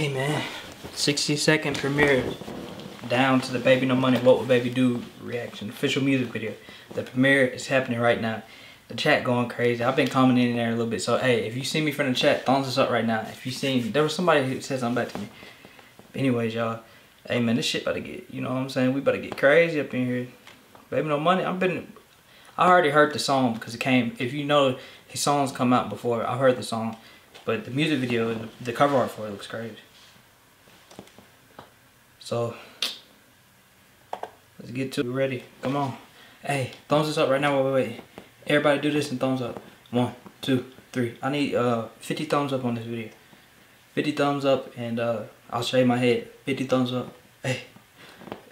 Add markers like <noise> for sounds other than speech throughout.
Hey man, 60 second premiere down to the Baby No Money What Would Baby Do reaction, official music video. The premiere is happening right now. The chat going crazy. I've been commenting in there a little bit. So hey, if you see me from the chat, thumbs us up right now. If you see me, there was somebody who said something back to me. anyways, y'all, hey man, this shit about to get, you know what I'm saying? We about to get crazy up in here. Baby No Money, I've been, I already heard the song because it came, if you know his songs come out before, I heard the song. But the music video the cover art for it looks great. So, let's get to it. Ready? Come on. Hey, thumbs us up right now. Wait, wait, wait. Everybody do this and thumbs up. One, two, three. I need uh 50 thumbs up on this video. 50 thumbs up and uh I'll shave my head. 50 thumbs up. Hey,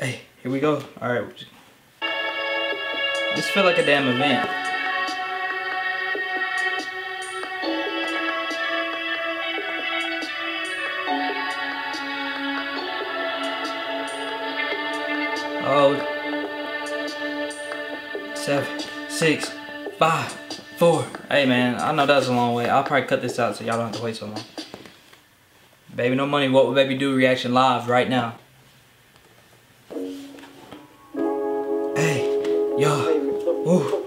hey, here we go. All right. This feel like a damn event. Oh, seven, six, five, four. Hey man, I know that's a long way. I'll probably cut this out so y'all don't have to wait so long. Baby No Money, What Would Baby Do reaction live right now. Hey, yo,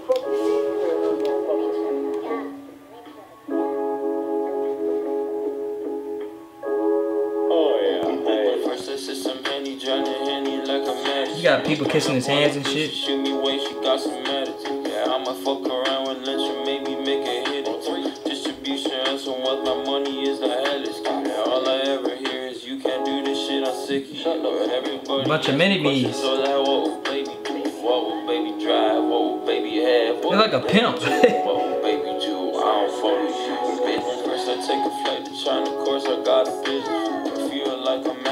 You got people kissing his hands and shit. Shoot me way, she got some attitude. Yeah, I'ma fuck around with Lynch and maybe a Distribution and so what my money is the hellest. Yeah, all I ever hear is you can't do this shit, I'm sick you. Everybody Bunch of mini me's. So like, what will baby do? What will baby drive? What will baby have? You're like a pimp. what will baby do? I don't follow you. First I take a flight to China, of course I got a business. I feel like I'm average,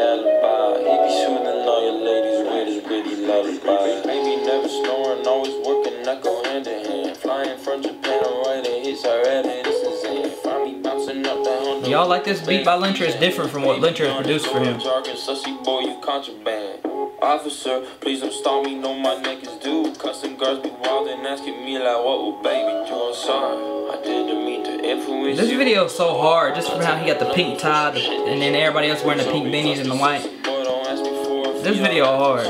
Y'all like this beat by lentra? It's different from what lentra has produced for him. Officer, please don't stop me, know my neck is due. Custom guards be wild and asking me like, what will baby do? I'm sorry, I didn't mean to influence This video is so hard, just from how he got the pink tie, and then everybody else wearing the pink beanies and the white. This video hard.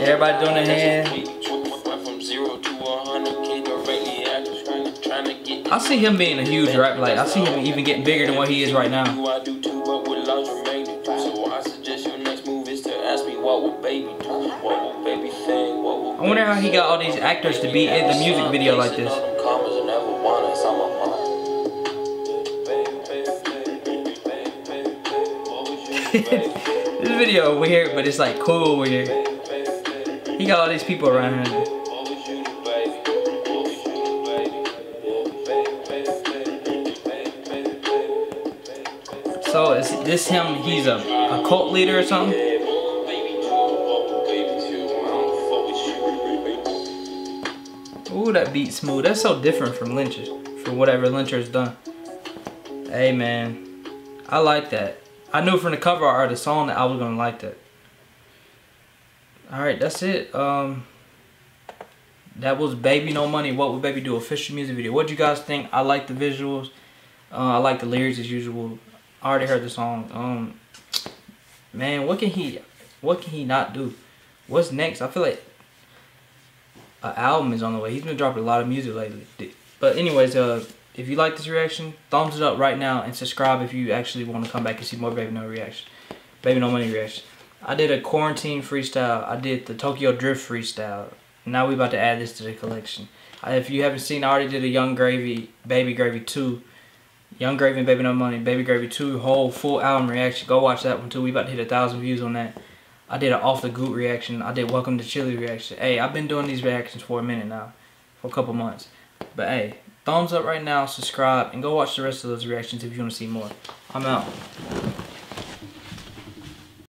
Everybody doing the hand. I see him being a huge rapper. like, I see him even getting bigger than what he is right now. I wonder how he got all these actors to be in the music video like this. <laughs> this video weird, but it's like cool weird. He got all these people around him. So is this him? He's a, a cult leader or something? Ooh, that beat smooth. That's so different from Lynch's, from whatever lentra's done. Hey, man. I like that. I knew from the cover art of the song that I was going to like that. Alright, that's it. Um, That was Baby No Money. What would Baby do? Official music video. What do you guys think? I like the visuals. Uh, I like the lyrics as usual. I already heard the song. Um, Man, what can he... What can he not do? What's next? I feel like an album is on the way. He's been dropping a lot of music lately. But anyways, uh, if you like this reaction, thumbs it up right now and subscribe if you actually want to come back and see more Baby No reaction. Baby No Money reaction. I did a quarantine freestyle. I did the Tokyo Drift freestyle. Now we about to add this to the collection. if you haven't seen, I already did a Yung Gravy, Baby Gravy 2. Yung Gravy and Baby No Money, Baby Gravy 2 whole full album reaction. Go watch that one too. We about to hit a thousand views on that. I did an off the goot reaction. I did welcome to Chili reaction. Hey, I've been doing these reactions for a minute now, for a couple months. But hey, thumbs up right now, subscribe, and go watch the rest of those reactions if you want to see more. I'm out.